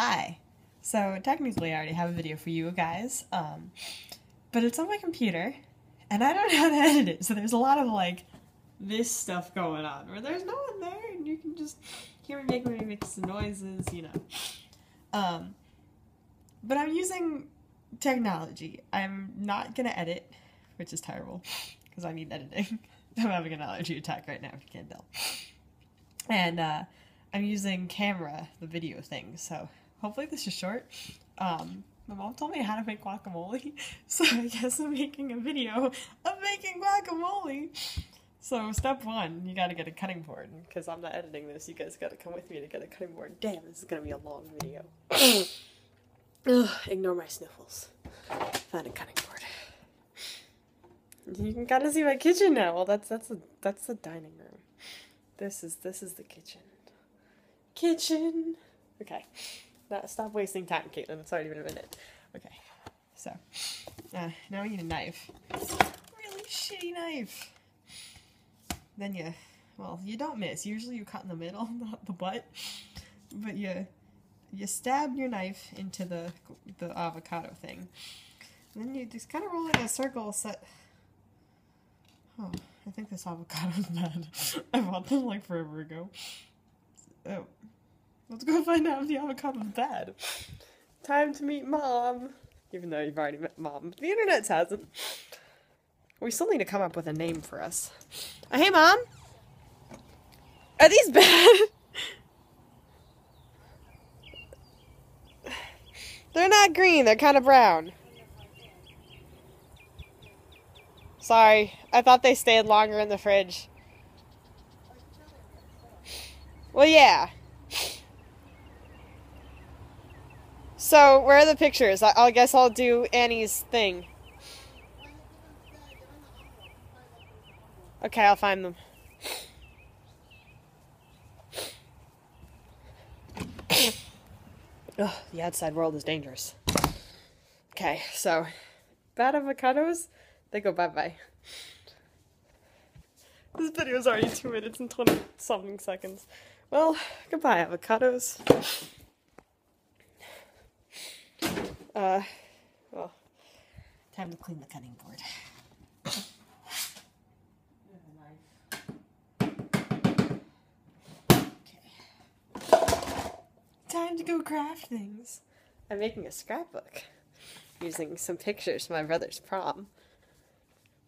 Hi. So technically, I already have a video for you guys, um, but it's on my computer, and I don't know how to edit it. So there's a lot of like this stuff going on where there's no one there, and you can just hear me make me make some noises, you know. Um, but I'm using technology. I'm not gonna edit, which is terrible because I need editing. I'm having an allergy attack right now, if you can't tell. And uh, I'm using camera, the video thing, so hopefully this is short. Um, my mom told me how to make guacamole, so I guess I'm making a video of making guacamole. So step one, you gotta get a cutting board, because I'm not editing this, you guys gotta come with me to get a cutting board. Damn, this is gonna be a long video. Ugh, ignore my sniffles. Found a cutting board. You can kind of see my kitchen now. Well, that's that's a that's the dining room. This is this is the kitchen. Kitchen. Okay. Now, stop wasting time, Kaitlyn. It's already been a minute. Okay. So, uh, now we need a knife. Really shitty knife. Then you, well, you don't miss. Usually you cut in the middle, not the butt. But you, you stab your knife into the the avocado thing. And then you just kind of roll it in a circle. Set. Oh, I think this avocado's bad. I bought them like forever ago. Oh. Let's go find out if the avocado's bad. Time to meet mom. Even though you've already met mom. The internet hasn't. We still need to come up with a name for us. Uh, hey mom! Are these bad? they're not green, they're kind of brown. Sorry, I thought they stayed longer in the fridge. Well, yeah. So, where are the pictures? I, I guess I'll do Annie's thing. Okay, I'll find them. Ugh, the outside world is dangerous. Okay, so bad avocados, they go bye bye. This video is already 2 minutes and 20 something seconds. Well, goodbye, avocados. Uh, well, time to clean the cutting board. Okay. Time to go craft things. I'm making a scrapbook using some pictures from my brother's prom.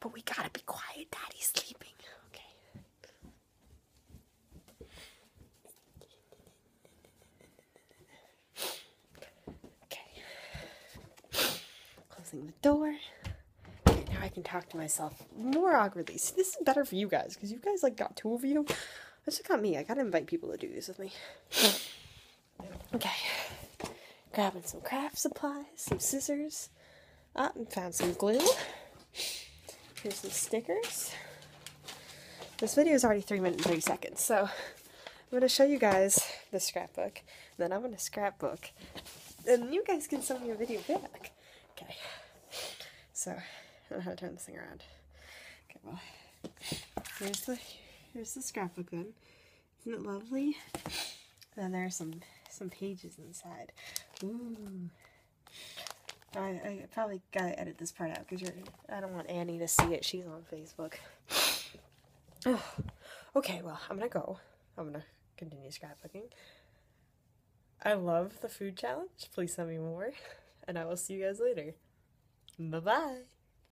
But we gotta be quiet, Daddy's sleeping. Okay. Okay. Closing the door. Okay, now I can talk to myself more awkwardly. See, this is better for you guys because you guys like got two of you. This just got me. I gotta invite people to do this with me. Okay. Grabbing some craft supplies, some scissors. Ah, and found some glue. Here's some stickers. This video is already 3 minutes and 30 seconds, so I'm to show you guys the scrapbook. Then I'm to scrapbook. And you guys can send me a video back. Okay. So, I don't know how to turn this thing around. Okay, well, here's the, here's the scrapbook then. Isn't it lovely? then there's some, some pages inside. Ooh. I, I probably gotta edit this part out because. I don't want Annie to see it. She's on Facebook. oh, okay, well, I'm gonna go. I'm gonna continue scrapbooking. I love the food challenge. Please send me more, and I will see you guys later. Bye bye.